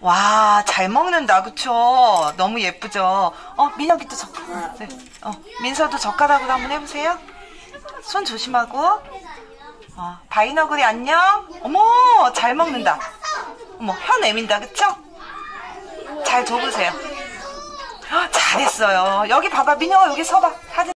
와, 잘 먹는다, 그쵸? 너무 예쁘죠? 어, 민혁이도 젓, 네. 어, 민서도 젓가락으로 한번 해보세요. 손 조심하고. 어, 바이너구리 안녕? 어머, 잘 먹는다. 어머, 혀 내민다, 그쵸? 잘 접으세요. 헉, 잘했어요. 여기 봐봐, 민혁아, 여기 서봐. 사진